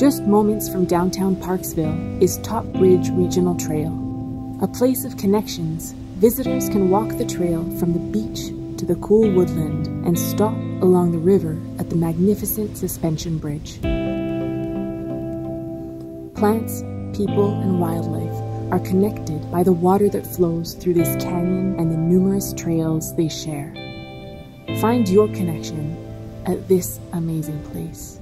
Just moments from downtown Parksville is Top Bridge Regional Trail. A place of connections, visitors can walk the trail from the beach to the cool woodland and stop along the river at the magnificent suspension bridge. Plants, people, and wildlife are connected by the water that flows through this canyon and the numerous trails they share. Find your connection at this amazing place.